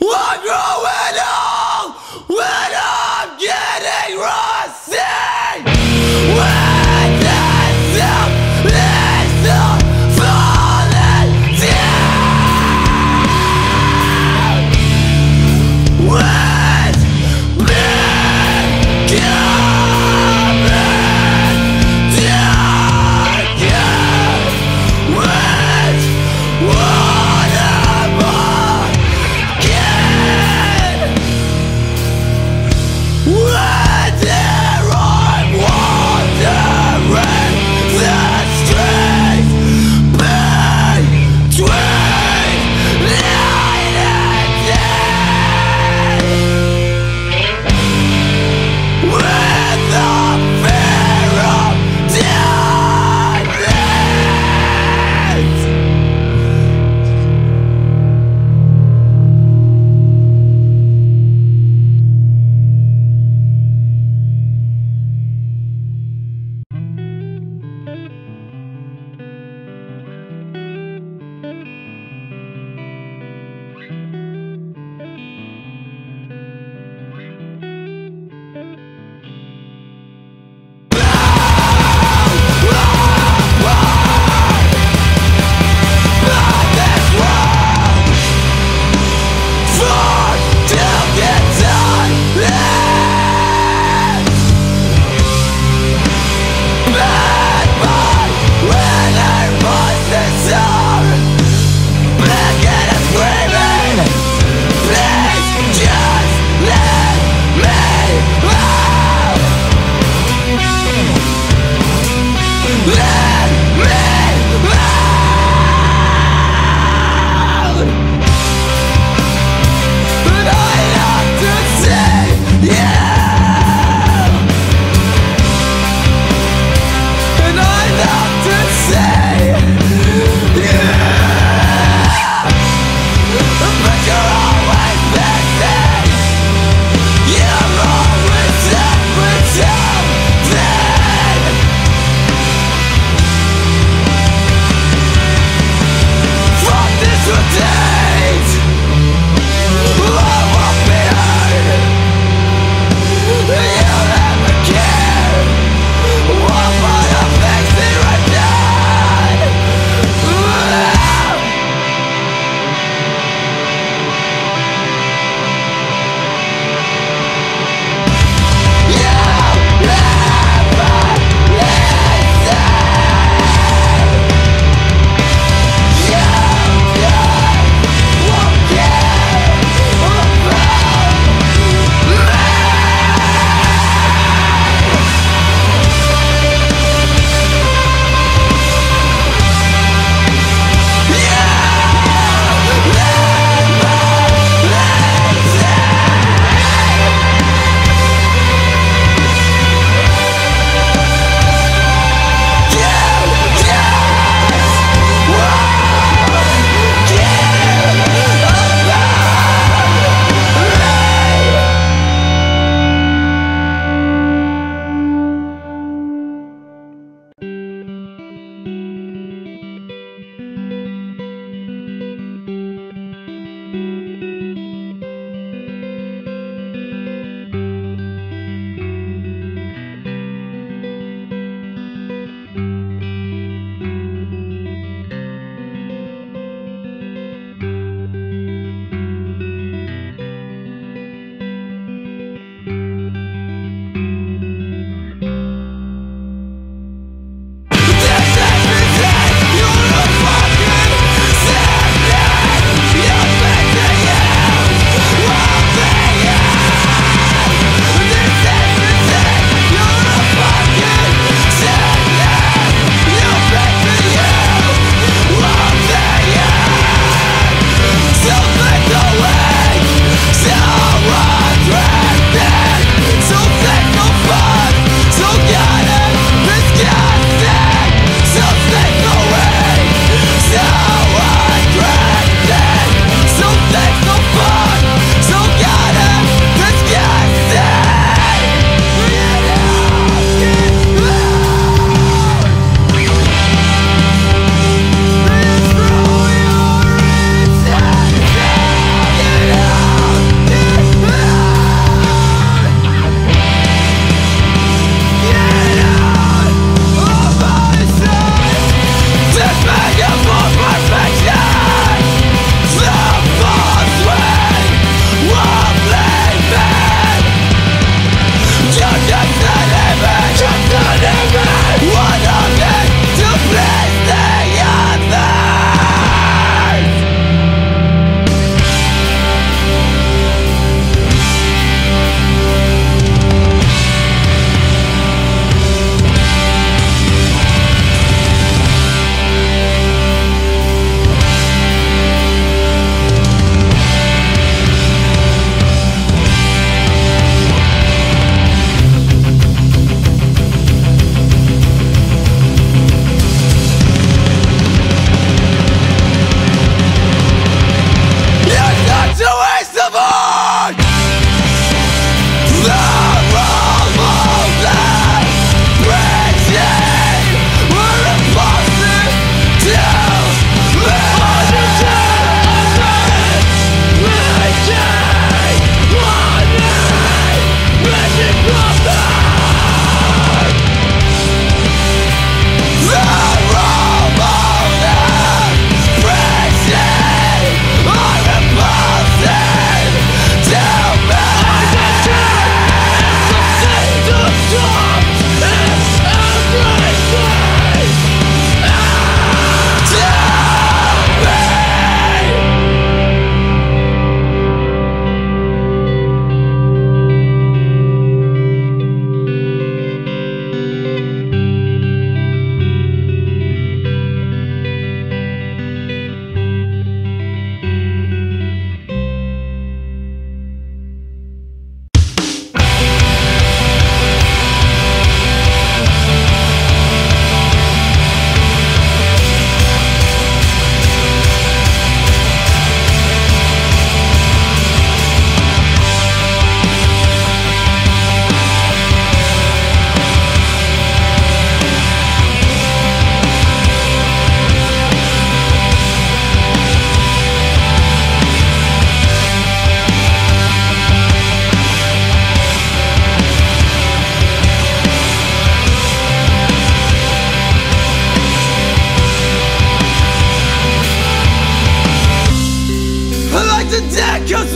I'm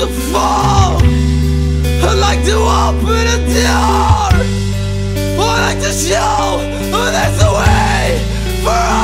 to fall. I like to open a door. I like to show there's a way for us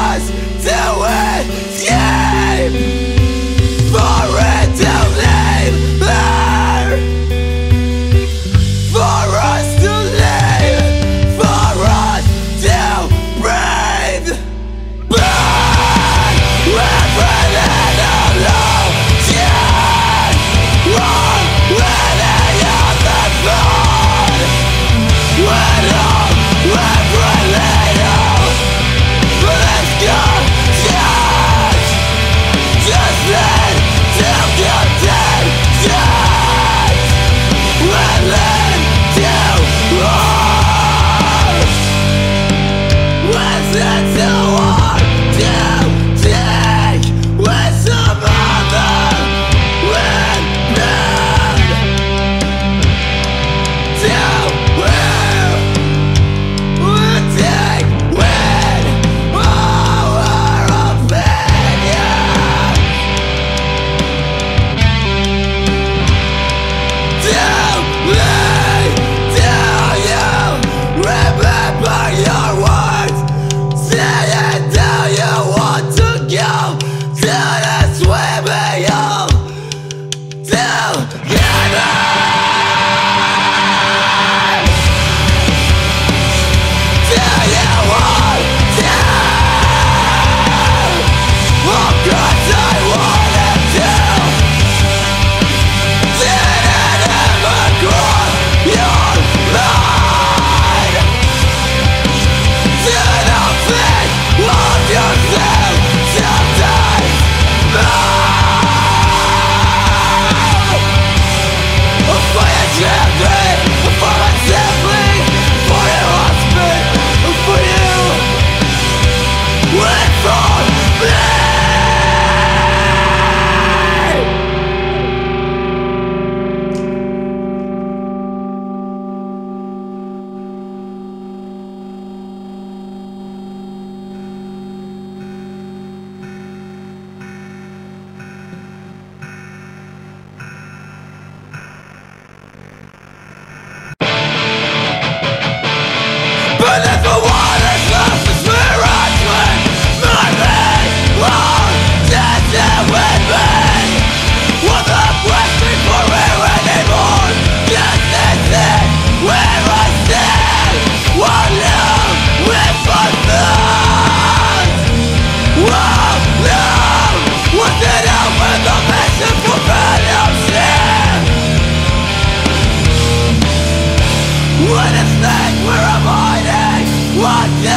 like that.